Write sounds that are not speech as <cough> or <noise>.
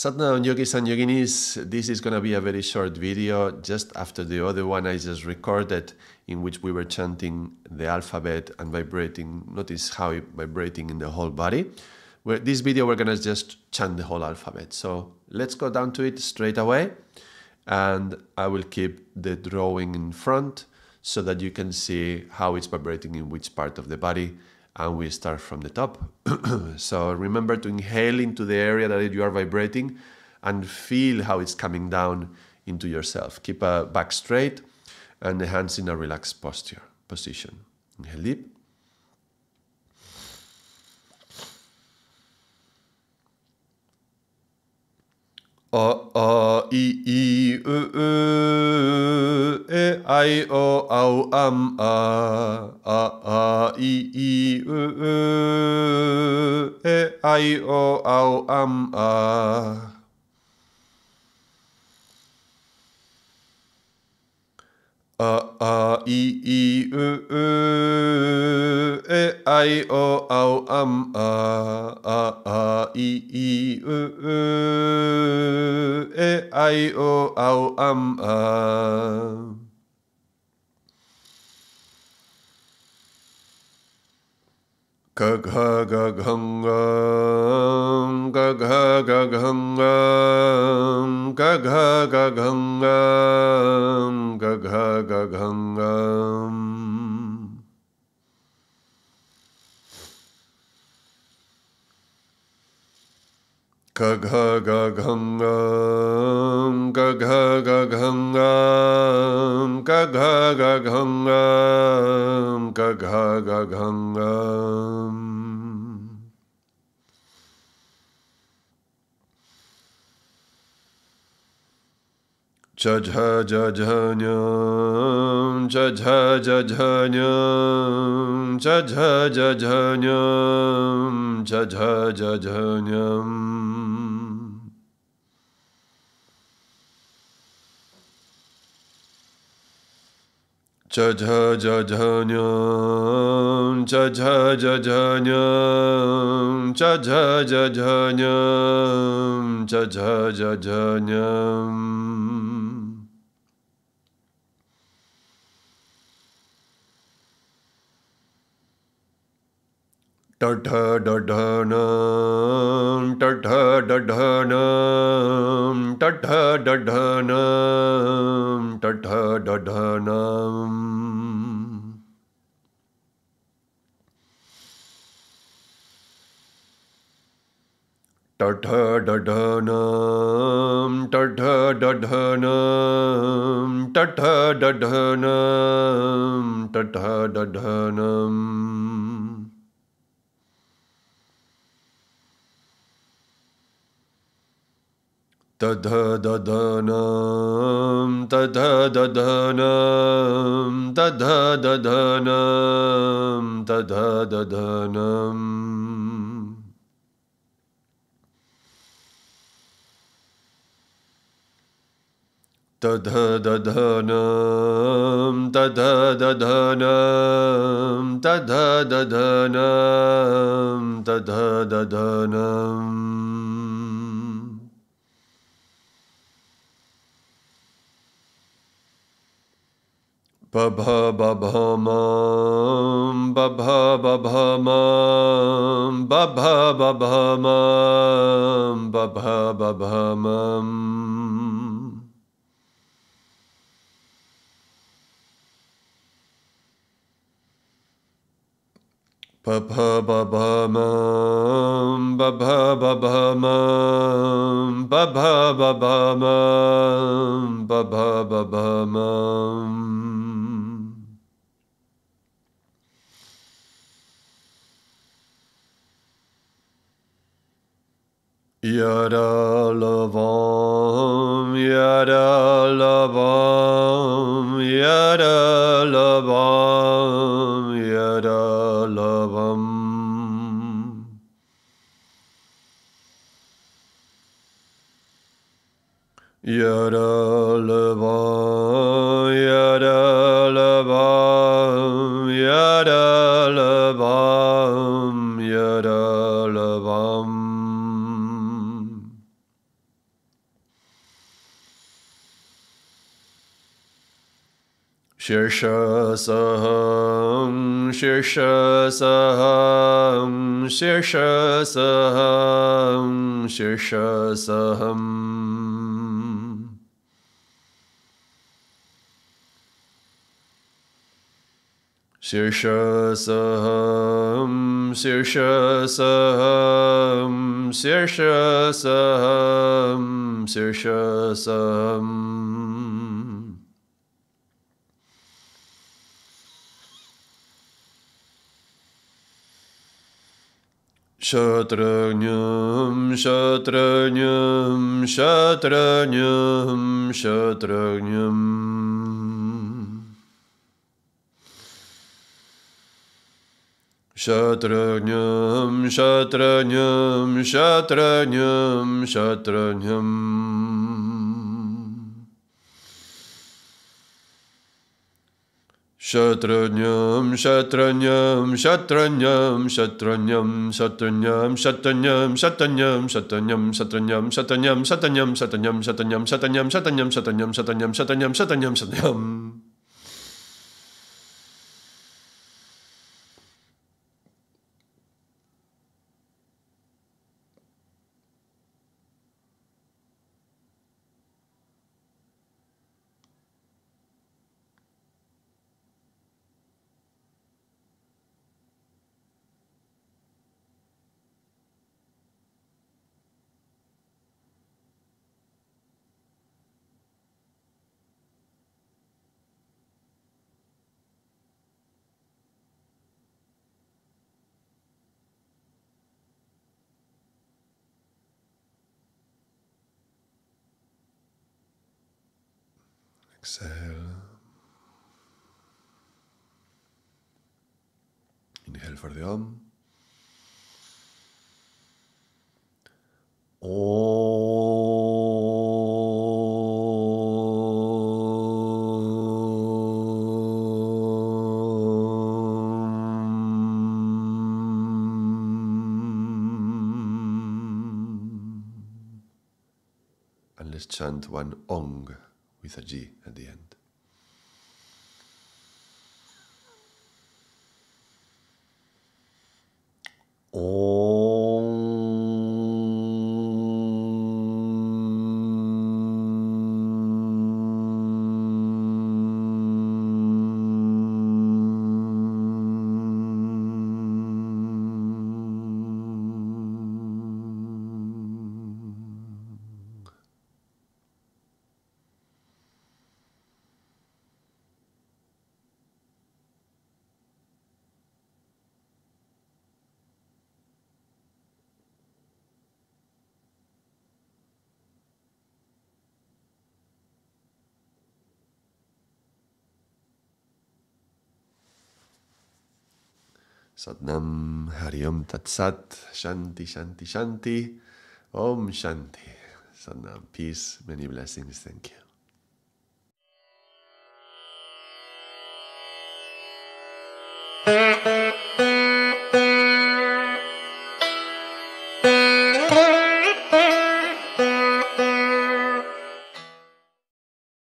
Satnam Yogis and Yoginis, this is going to be a very short video just after the other one I just recorded in which we were chanting the alphabet and vibrating. Notice how it vibrating in the whole body. Where this video we're going to just chant the whole alphabet. So let's go down to it straight away and I will keep the drawing in front so that you can see how it's vibrating in which part of the body and we start from the top. <clears throat> so remember to inhale into the area that you are vibrating and feel how it's coming down into yourself. Keep a back straight and the hands in a relaxed posture position. Inhale deep. a a i i u u i o au am a a a i i u u e i o au am a. A a i i u u e i o au e au am a ga ga ga gang ga ga ga gang ga ga ga gang ga ga ga gang Jajha jajhanyam, jajha jajhanyam, jajha jajhanyam, jajha jajhanyam. Jajha jajhanyam, jajha jajhanyam, jajha jajhanyam, jajha jajhanyam. Tadhadadhanam, tadhadadhanam, tadhadadhanam, tadhadadhanam. Tadhadadhanam, tadhadadhanam, tadhadadhanam, tadhadadhanam. दधदधनं दधदधनं दधदधनं दधदधनम् दधदधनं दधदधनं दधदधनं दधदधनम् Ba ba ba ba ma. Ba ba ba ba ma. Ba ba ba ba ma. Ba ba ba ba ma. Ba ba ba ba ma. Ba ba ba ba ma. Ba ba ba ba ma. Ba ba ba ba ma. Yada lavam, yada lavam, yada lavam, yada lavam. Yada lavam, yada lavam, yada lavam, yada lavam. Shirshasaham, Shirshasaham, Shirshasaham, Shirshasaham. Shirshasaham, Shirshasaham, Shirshasaham, Shirshasaham. Shatranyam, Shatranyam, Shatranyam, Shatranyam. Shatranyam, Shatranyam, Shatranyam, Shatranyam. Shatranyam, Shatranyam, Shatranyam, Shatranyam, Shatranyam, Shatranyam, Shatranyam, Shatranyam, Shatranyam, Shatranyam, Shatranyam, Shatranyam, Shatranyam, Shatranyam, Shatranyam, Shatranyam, Shatranyam, Shatranyam, Shatranyam, Shatranyam. Exhale. Inhale for the Om. Om. And let's chant one Ong with a G at the end. Satnam Hariom Tat Sat Shanti Shanti Shanti. Om Shanti. Satnam. Peace, many blessings, thank you. Mm-hmm.